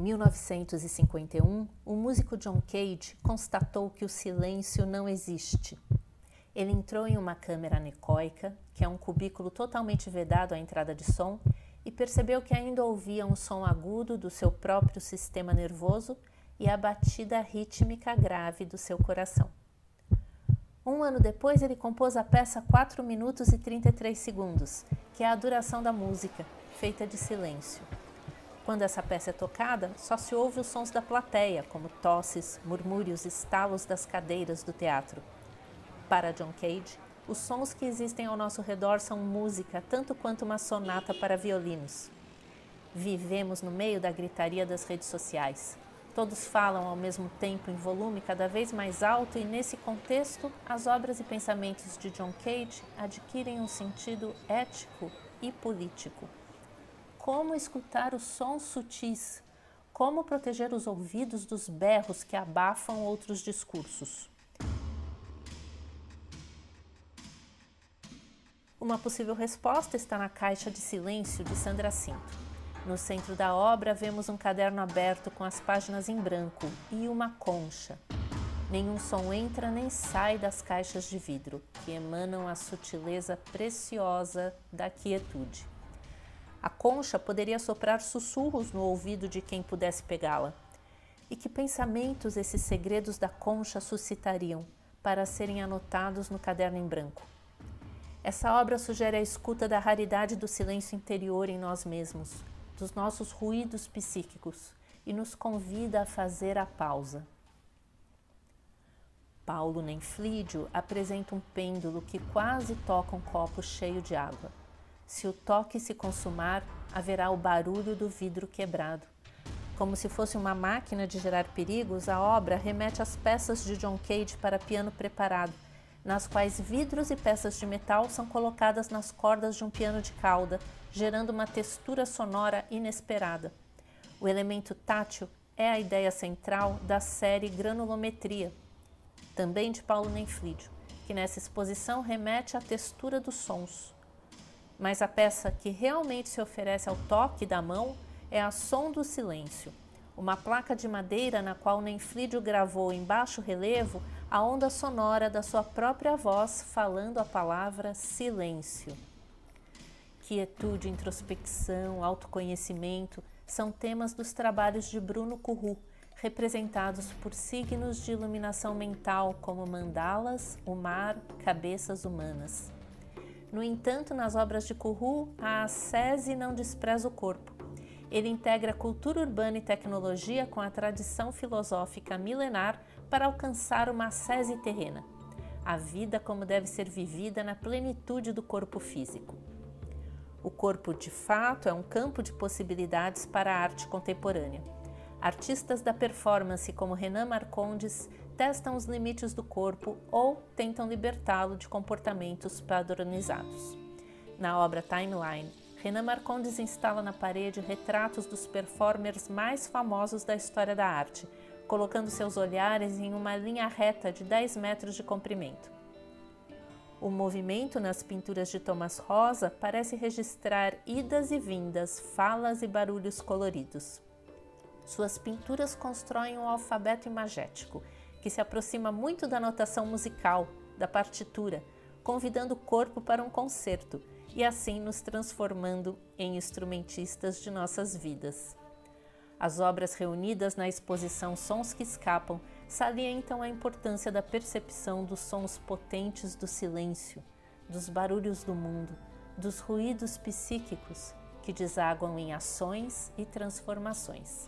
1951, o músico John Cage constatou que o silêncio não existe. Ele entrou em uma câmera anecoica, que é um cubículo totalmente vedado à entrada de som, e percebeu que ainda ouvia um som agudo do seu próprio sistema nervoso e a batida rítmica grave do seu coração. Um ano depois, ele compôs a peça 4 minutos e 33 segundos, que é a duração da música, feita de silêncio. Quando essa peça é tocada, só se ouve os sons da plateia, como tosses, murmúrios, estalos das cadeiras do teatro. Para John Cage, os sons que existem ao nosso redor são música tanto quanto uma sonata para violinos. Vivemos no meio da gritaria das redes sociais. Todos falam ao mesmo tempo em volume cada vez mais alto, e nesse contexto, as obras e pensamentos de John Cage adquirem um sentido ético e político. Como escutar os sons sutis? Como proteger os ouvidos dos berros que abafam outros discursos? Uma possível resposta está na Caixa de Silêncio de Sandra Cinto. No centro da obra vemos um caderno aberto com as páginas em branco e uma concha. Nenhum som entra nem sai das caixas de vidro, que emanam a sutileza preciosa da quietude. A concha poderia soprar sussurros no ouvido de quem pudesse pegá-la. E que pensamentos esses segredos da concha suscitariam para serem anotados no caderno em branco? Essa obra sugere a escuta da raridade do silêncio interior em nós mesmos, dos nossos ruídos psíquicos e nos convida a fazer a pausa. Paulo Nenflídio apresenta um pêndulo que quase toca um copo cheio de água. Se o toque se consumar, haverá o barulho do vidro quebrado. Como se fosse uma máquina de gerar perigos, a obra remete às peças de John Cage para piano preparado nas quais vidros e peças de metal são colocadas nas cordas de um piano de cauda, gerando uma textura sonora inesperada. O elemento tátil é a ideia central da série Granulometria, também de Paulo Nenflídio, que nessa exposição remete à textura dos sons. Mas a peça que realmente se oferece ao toque da mão é a Som do Silêncio, uma placa de madeira na qual Nenflídio gravou em baixo relevo a onda sonora da sua própria voz falando a palavra silêncio. Quietude, introspecção, autoconhecimento são temas dos trabalhos de Bruno Curru, representados por signos de iluminação mental como mandalas, o mar, cabeças humanas. No entanto, nas obras de Curru, a ascese não despreza o corpo. Ele integra cultura urbana e tecnologia com a tradição filosófica milenar para alcançar uma ascese terrena, a vida como deve ser vivida na plenitude do corpo físico. O corpo, de fato, é um campo de possibilidades para a arte contemporânea. Artistas da performance como Renan Marcondes testam os limites do corpo ou tentam libertá-lo de comportamentos padronizados. Na obra Timeline, Renan Marcondes instala na parede retratos dos performers mais famosos da história da arte, colocando seus olhares em uma linha reta de 10 metros de comprimento. O movimento nas pinturas de Thomas Rosa parece registrar idas e vindas, falas e barulhos coloridos. Suas pinturas constroem um alfabeto imagético, que se aproxima muito da notação musical, da partitura, convidando o corpo para um concerto e assim nos transformando em instrumentistas de nossas vidas. As obras reunidas na exposição Sons que Escapam salientam a importância da percepção dos sons potentes do silêncio, dos barulhos do mundo, dos ruídos psíquicos que desaguam em ações e transformações.